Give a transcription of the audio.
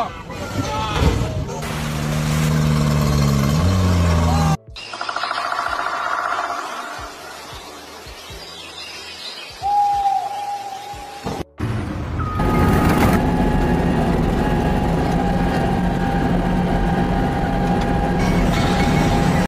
よ